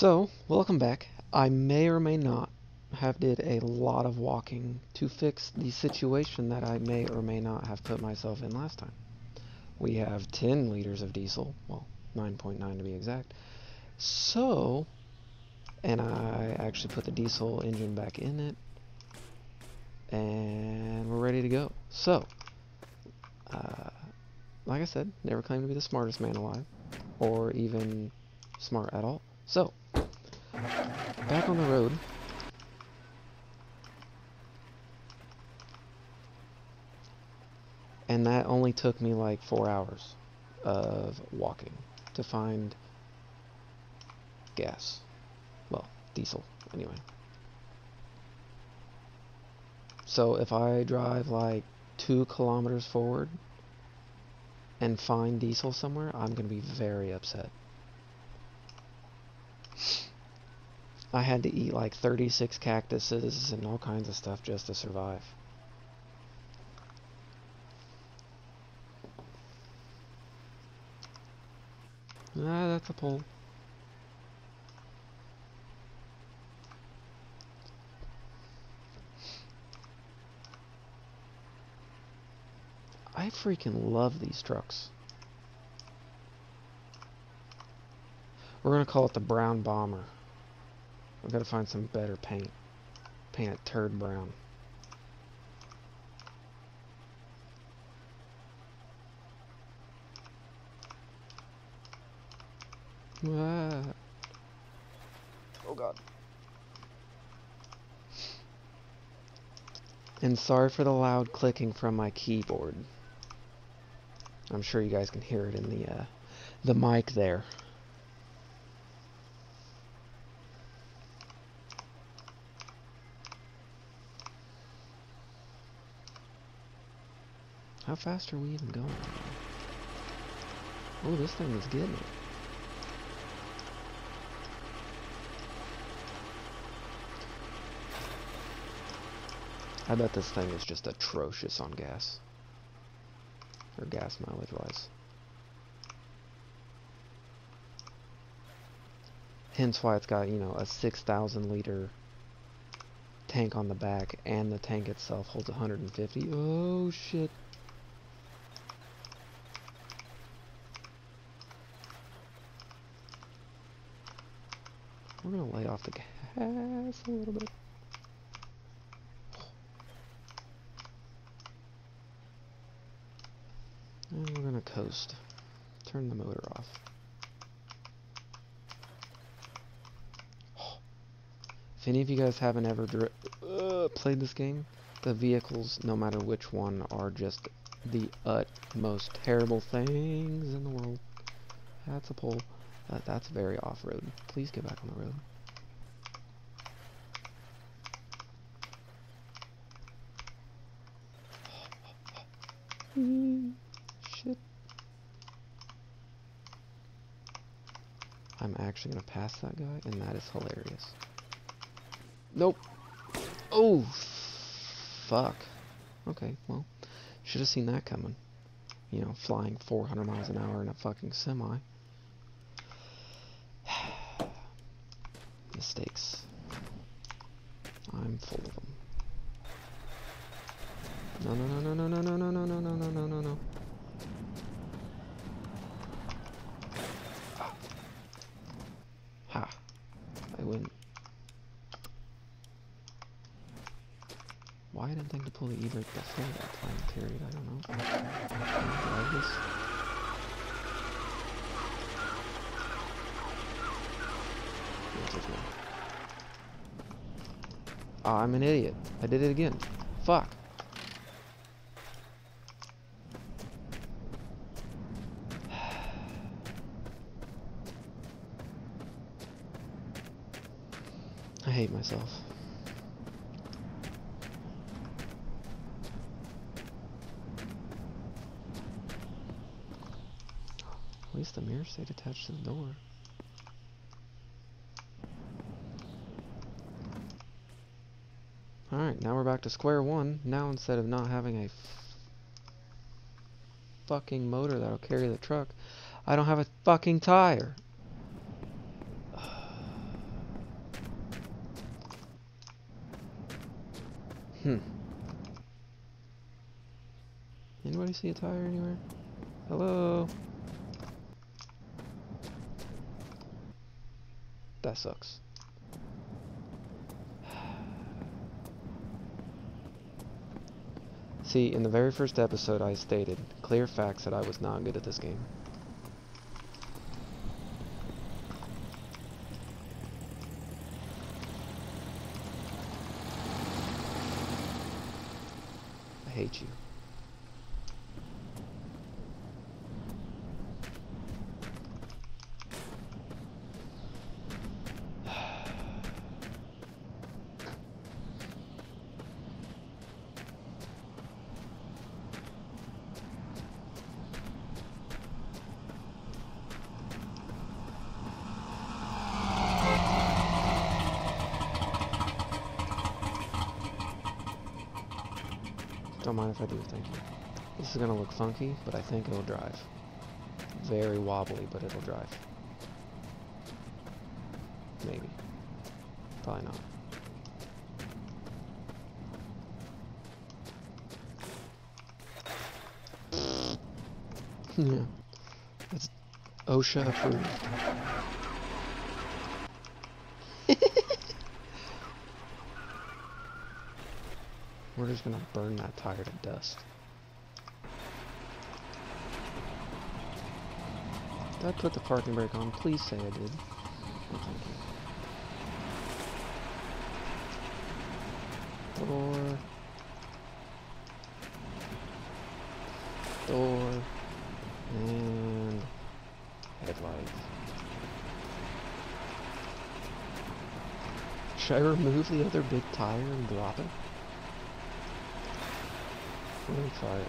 So, welcome back. I may or may not have did a lot of walking to fix the situation that I may or may not have put myself in last time. We have 10 liters of diesel, well, 9.9 to be exact. So, and I actually put the diesel engine back in it, and we're ready to go. So, uh, like I said, never claimed to be the smartest man alive, or even smart at all. So, back on the road. And that only took me like four hours of walking to find gas. Well, diesel, anyway. So if I drive like two kilometers forward and find diesel somewhere, I'm going to be very upset. I had to eat like 36 cactuses and all kinds of stuff just to survive. Ah, that's a pole. I freaking love these trucks. We're gonna call it the brown bomber. I've got to find some better paint. Paint it turd brown. Ah. Oh god. And sorry for the loud clicking from my keyboard. I'm sure you guys can hear it in the uh, the mic there. Fast are we even going? Oh, this thing is getting it. I bet this thing is just atrocious on gas. Or gas mileage wise. Hence why it's got, you know, a 6,000 liter tank on the back and the tank itself holds 150. Oh shit. We're gonna lay off the gas a little bit. And we're gonna coast. Turn the motor off. If any of you guys haven't ever uh, played this game, the vehicles, no matter which one, are just the utmost terrible things in the world. That's a pole. That, that's very off-road. Please get back on the road. Shit. Actually gonna pass that guy, and that is hilarious. Nope. Oh, fuck. Okay, well, should have seen that coming. You know, flying 400 miles an hour in a fucking semi. Mistakes. I'm full of them. No, no, no, no, no, no, no, no, no, no, no, no, no, no. Ha. I win. Why The e-brake before that time period, I don't know. I drive this? Oh, I'm an idiot. I did it again. Fuck. I hate myself. At least the mirror stayed attached to the door. Alright, now we're back to square one. Now instead of not having a fucking motor that'll carry the truck, I don't have a fucking tire. hmm. Anybody see a tire anywhere? Hello? That sucks. See, in the very first episode I stated clear facts that I was not good at this game. I hate you. Don't mind if I do, thank you. This is gonna look funky, but I think it'll drive. Very wobbly, but it'll drive. Maybe. Probably not. yeah. It's OSHA approved. We're just gonna burn that tire to dust. Did I put the parking brake on? Please say I did. Oh. Door. Door. And headlights. Should I remove the other big tire and drop it? Let me try it.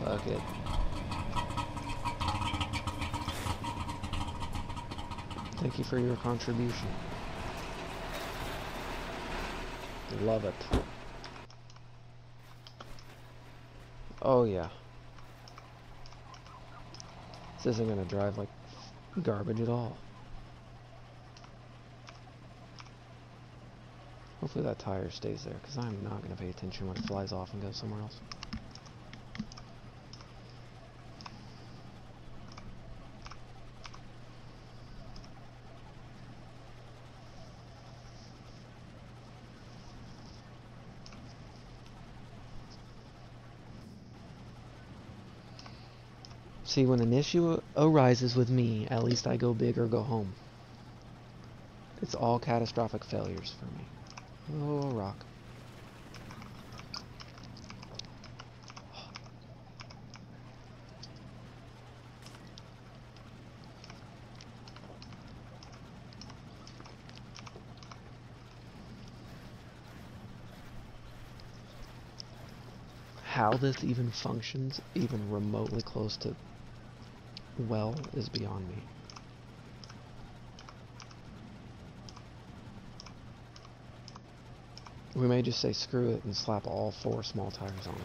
Fuck it. Thank you for your contribution. Love it. Oh yeah. This isn't gonna drive like garbage at all. Hopefully that tire stays there, because I'm not going to pay attention when it flies off and goes somewhere else. See, when an issue arises with me, at least I go big or go home. It's all catastrophic failures for me. Oh, rock. How this even functions, even remotely close to well, is beyond me. We may just say screw it and slap all four small tires on it.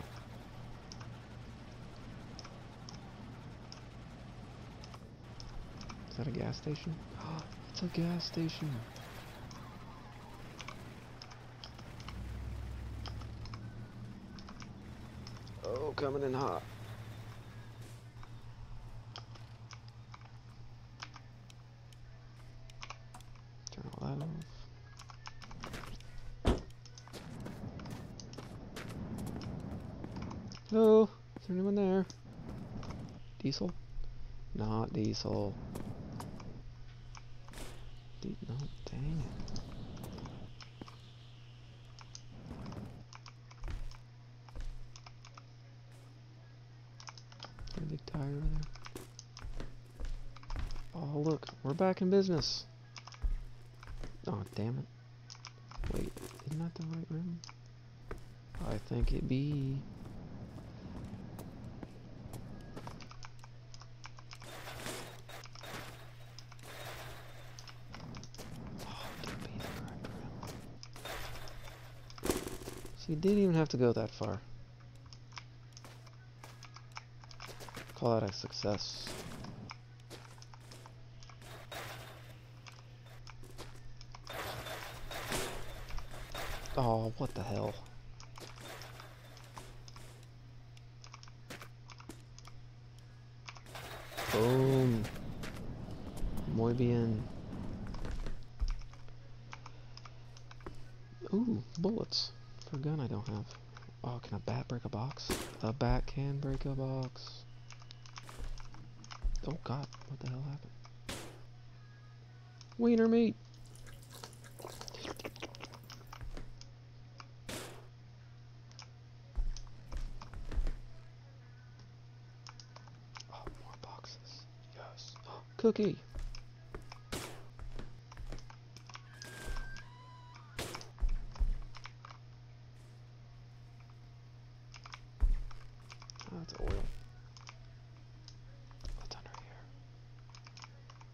Is that a gas station? Oh, it's a gas station. Oh, coming in hot. Turn all that off. Hello? Is there anyone there? Diesel? Not diesel. Di no, dang it. Big tire over there. Oh, look, we're back in business. Oh, damn it. Wait, isn't that the right room? I think it be. Oh, it could be the correct room. So you didn't even have to go that far. Call that a success. Oh, what the hell? Boom. Muy bien. Ooh, bullets. For gun I don't have. Oh, can a bat break a box? A bat can break a box. Oh god, what the hell happened? Wiener meat! Oh, more boxes. Yes. Cookie! Oh, it's oil. What's under here?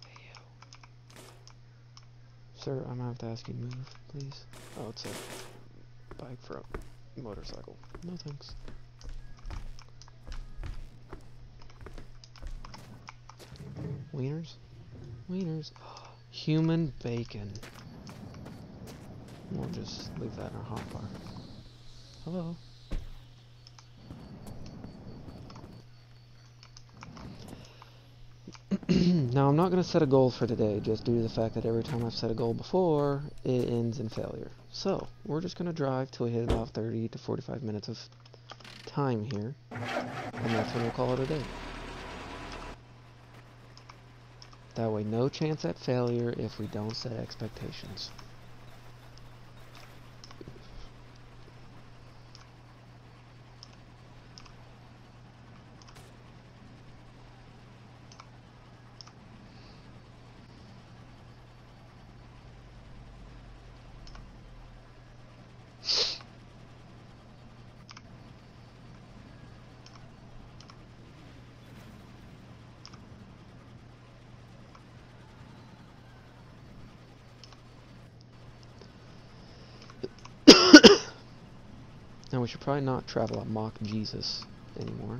Hey, you. Sir, I'm gonna have to ask you to move, please. Oh, it's a bike for a motorcycle. No thanks. Wieners? Wieners. Human bacon. We'll just leave that in our hot bar. Hello. now I'm not going to set a goal for today just due to the fact that every time I've set a goal before it ends in failure. So we're just going to drive till we hit about 30 to 45 minutes of time here and that's when we'll call it a day. That way no chance at failure if we don't set expectations. Now we should probably not travel at Mach Jesus anymore.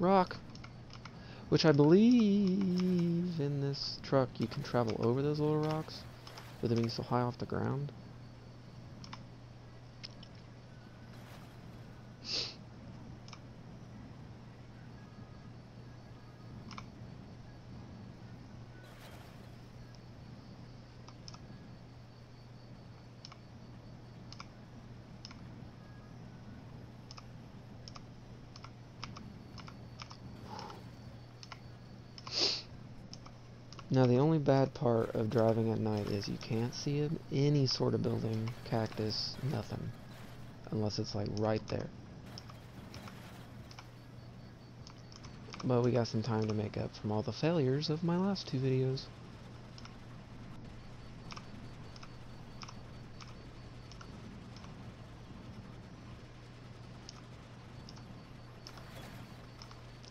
Rock! Which I believe in this truck you can travel over those little rocks with them being so high off the ground. Now the only bad part of driving at night is you can't see any sort of building, cactus, nothing. Unless it's like right there. But we got some time to make up from all the failures of my last two videos.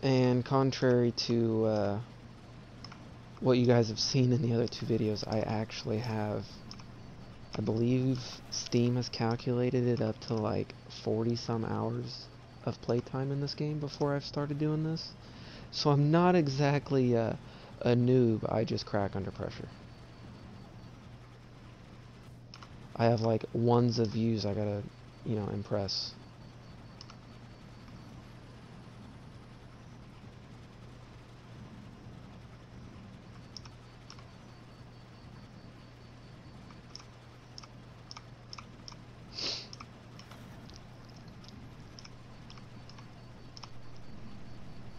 And contrary to uh, what you guys have seen in the other two videos, I actually have, I believe Steam has calculated it up to like 40 some hours of playtime in this game before I've started doing this. So I'm not exactly a noob, I just crack under pressure. I have like ones of views I gotta, you know, impress.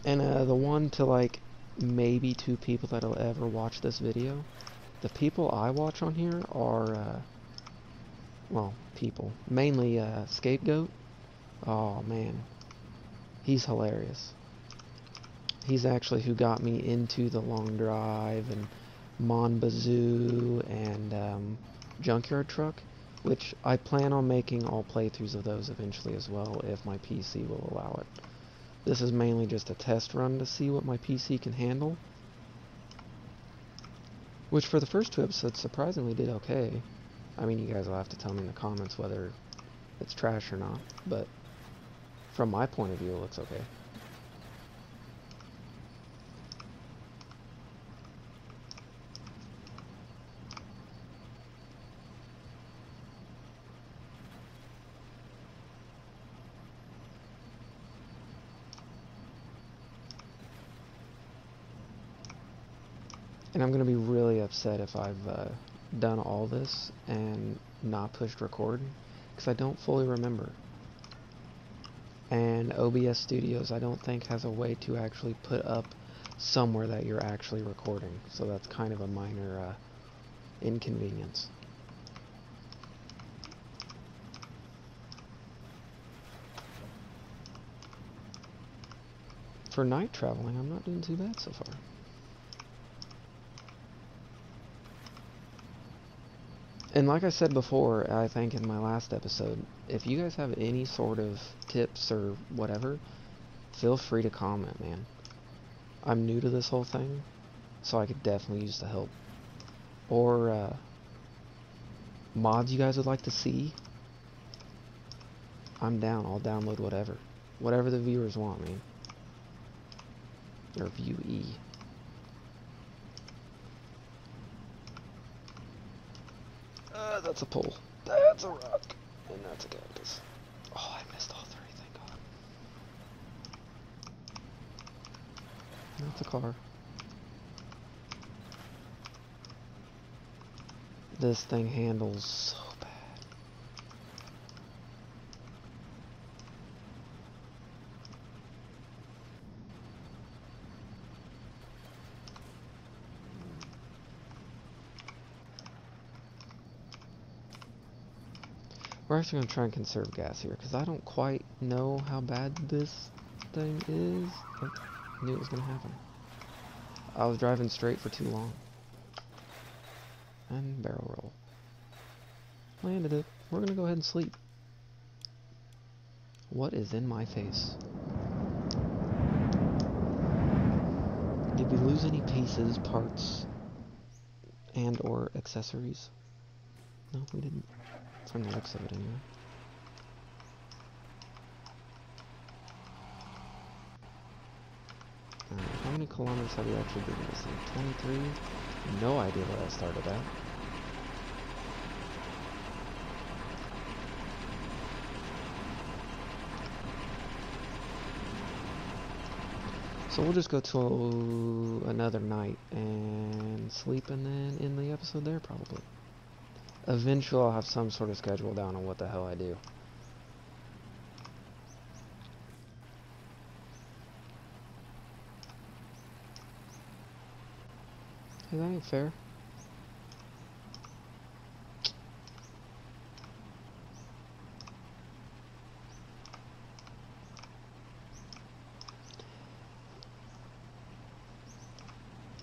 And uh, the one to like maybe two people that'll ever watch this video. The people I watch on here are, uh, well, people. Mainly uh, Scapegoat. Oh man, he's hilarious. He's actually who got me into the long drive and Mon Bazou and um, Junkyard Truck, which I plan on making all playthroughs of those eventually as well if my PC will allow it. This is mainly just a test run to see what my PC can handle. Which for the first two episodes surprisingly did okay. I mean, you guys will have to tell me in the comments whether it's trash or not, but from my point of view, it looks okay. And I'm gonna be really upset if I've uh, done all this and not pushed record, because I don't fully remember. And OBS Studios, I don't think has a way to actually put up somewhere that you're actually recording. So that's kind of a minor uh, inconvenience. For night traveling, I'm not doing too bad so far. And like I said before, I think in my last episode, if you guys have any sort of tips or whatever, feel free to comment, man. I'm new to this whole thing, so I could definitely use the help. Or uh, mods you guys would like to see, I'm down. I'll download whatever. Whatever the viewers want, man. Or viewee. Uh, that's a pole. That's a rock. And that's a cactus. Oh, I missed all three, thank god. That's a car. This thing handles so bad. We're actually going to try and conserve gas here, because I don't quite know how bad this thing is. I knew it was going to happen. I was driving straight for too long. And barrel roll. Landed it. We're going to go ahead and sleep. What is in my face? Did we lose any pieces, parts, and or accessories? No, we didn't. From the looks of it, anyway. How many kilometers have we actually driven this thing? 23? No idea where I started at. So we'll just go to another night and sleep and then end the episode there probably. Eventually I'll have some sort of schedule down on what the hell I do. Hey, that ain't fair.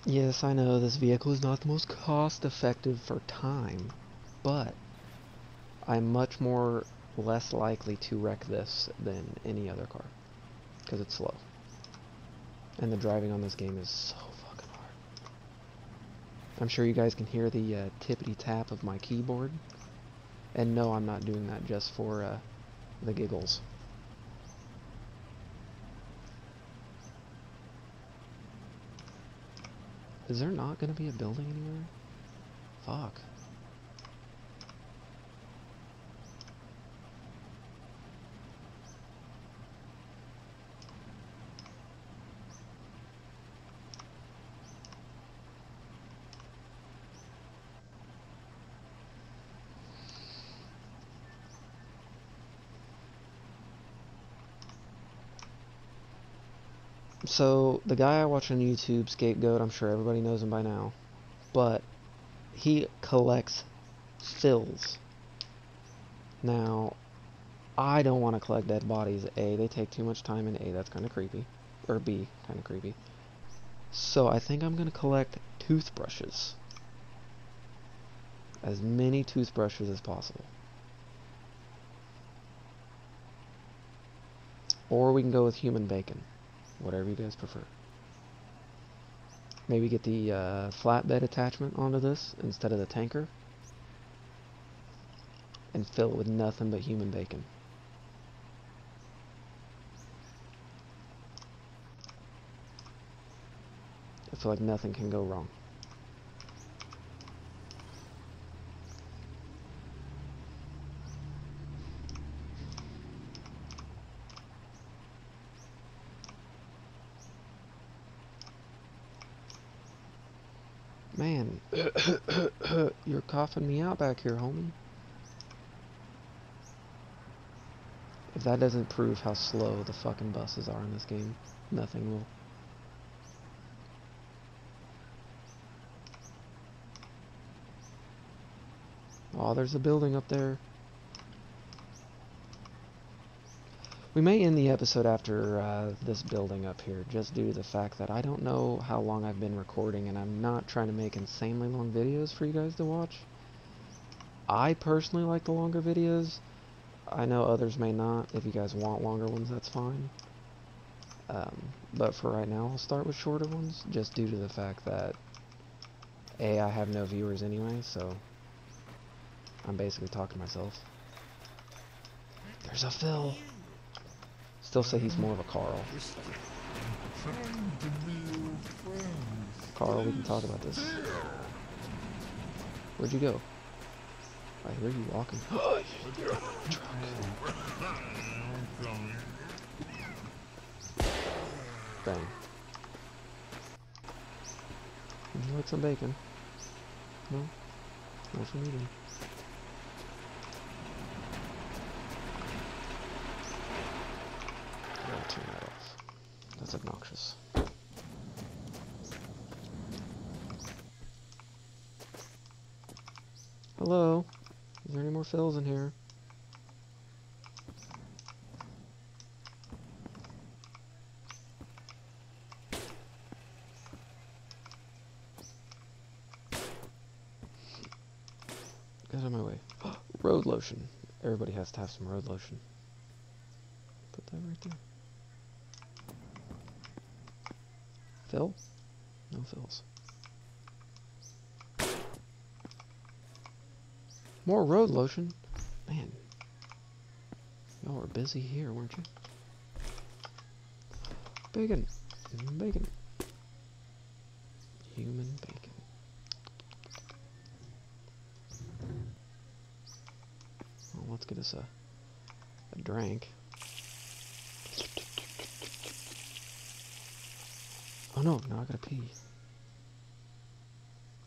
Yes, I know this vehicle is not the most cost effective for time, but I'm much more less likely to wreck this than any other car because it's slow. And the driving on this game is so fucking hard. I'm sure you guys can hear the uh, tippity tap of my keyboard. And no, I'm not doing that just for uh, the giggles. Is there not going to be a building anywhere? Fuck. So, the guy I watch on YouTube, Scapegoat, I'm sure everybody knows him by now, but he collects Phils. Now, I don't want to collect dead bodies. A, they take too much time, and A, that's kind of creepy. Or B, kind of creepy. So, I think I'm going to collect toothbrushes. As many toothbrushes as possible. Or we can go with human bacon whatever you guys prefer. Maybe get the uh, flatbed attachment onto this instead of the tanker. And fill it with nothing but human bacon. I feel like nothing can go wrong. Man, you're coughing me out back here, homie. If that doesn't prove how slow the fucking buses are in this game, nothing will. Oh, there's a building up there. We may end the episode after uh, this building up here, just due to the fact that I don't know how long I've been recording, and I'm not trying to make insanely long videos for you guys to watch. I personally like the longer videos. I know others may not. If you guys want longer ones, that's fine. Um, but for right now, I'll start with shorter ones, just due to the fact that A, I have no viewers anyway, so I'm basically talking to myself. There's a Phil. Still say he's more of a Carl. Carl, we can talk about this. Where'd you go? I hear you walking. Bang. Would you like some bacon? No? No for That's obnoxious. Hello? Is there any more Phils in here? Get out of my way. road lotion. Everybody has to have some road lotion. Put that right there. Phil? No Phils. More road lotion? Man. Y'all were busy here, weren't you? Bacon. Bacon. Human bacon. Well, let's get us a, a drink. Oh, no, now I gotta pee.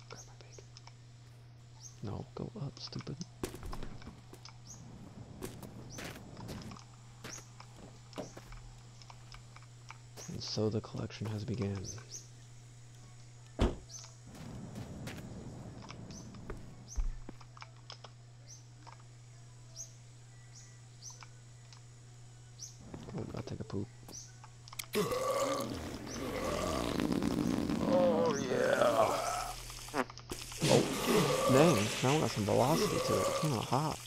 Grab my bacon. No, go up, stupid. And so the collection has begun. Oh, gotta take a poop. Oh yeah. Oh, dang! Now I got some velocity to it. It's kind of hot.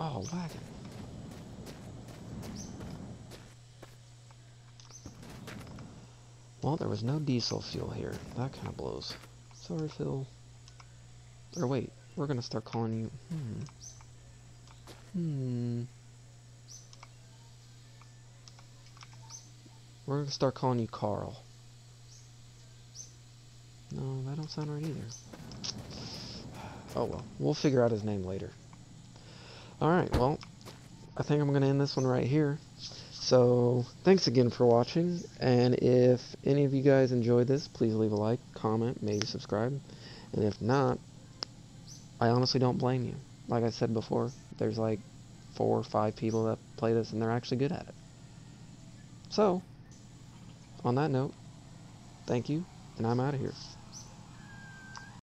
Oh, wagon. Well, there was no diesel fuel here. That kind of blows. Sorry, Phil. Or wait, we're gonna start calling you. Hmm. Hmm. We're gonna start calling you Carl. No, that don't sound right either. Oh well, we'll figure out his name later. Alright, well, I think I'm gonna end this one right here. So, thanks again for watching, and if any of you guys enjoyed this, please leave a like, comment, maybe subscribe, and if not, I honestly don't blame you. Like I said before, there's like four or five people that play this, and they're actually good at it. So, on that note, thank you, and I'm out of here.